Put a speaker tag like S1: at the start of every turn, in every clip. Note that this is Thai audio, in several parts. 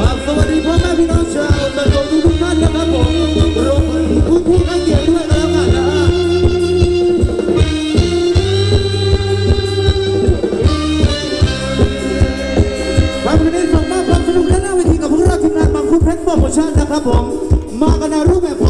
S1: ครับสวัสดีพ่อแม่พี่น้องชาวตะโกนทุกท่านนะครับผมรวมถึงผู้ผู้ให้เกียรติด้วยกันแล้วกันนะฮะครับวันนี้ส่งมอบความสนุกและหน้าเวทีกับพวกเราทีมงานบางคุณเพชรโปรโมชั่นนะครับผม มากันในรูปแบบของระบบ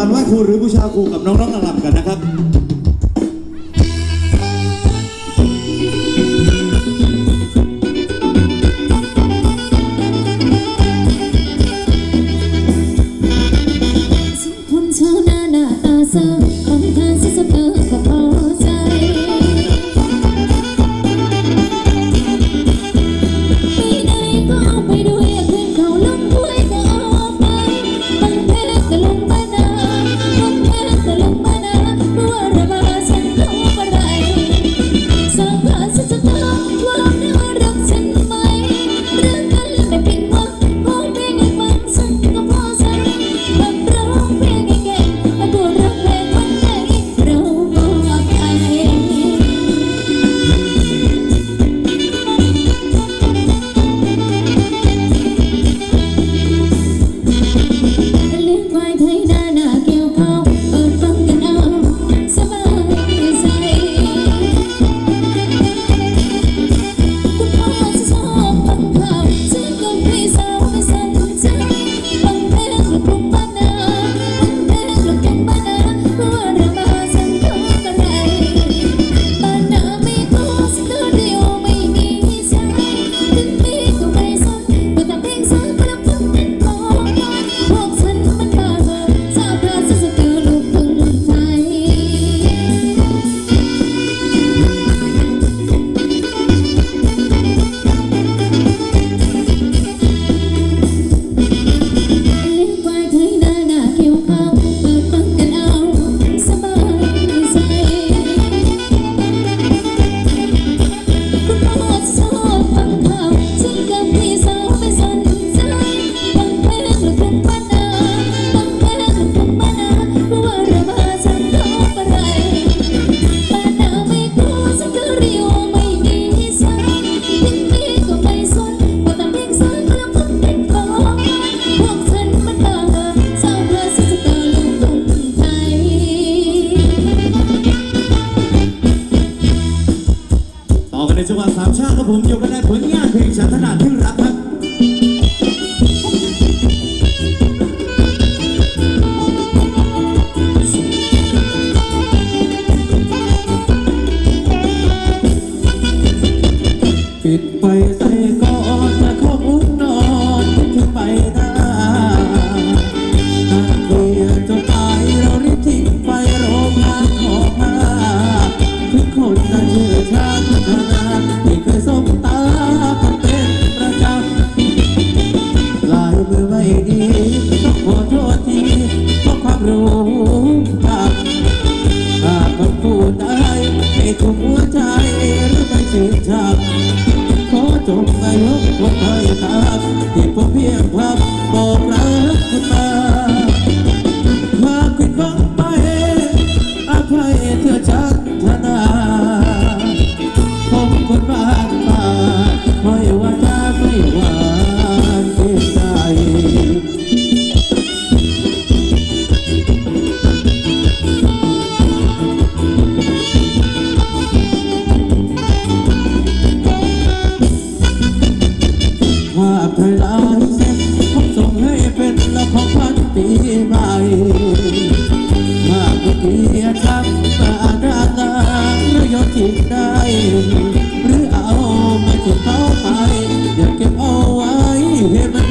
S1: การไหว้ครูหรือบูชาครูกับน้องๆระ
S2: ลับกันนะ
S1: ครับ
S3: junio ไม่ดีต้องขอโทษทีเพราะความรู้ผ่านหากคำพูดใดไม่ถูกหัวใจหรือไม่ชื่นจับขอจงนายกคนไทยครับที่ผมเพียงครับบอกรักคุณมา him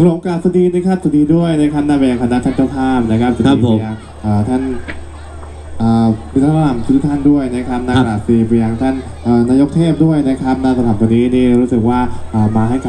S3: กล่าวกราบสวัส
S4: ดีนะครับสวัสดีด้วยนะครับนาแวงคณะท่านเจ้าภาพนะครับ
S1: ครับผม
S4: สวัสดีเอ่อท่านผู้อพิธามทุกท่านด้วยนะครับนากราบสวัสดีไปยังท่านนายกเทพด้วยนะครับนาสำหรับวันนี้นี่รู้สึกว่ามาให้การ